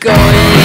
going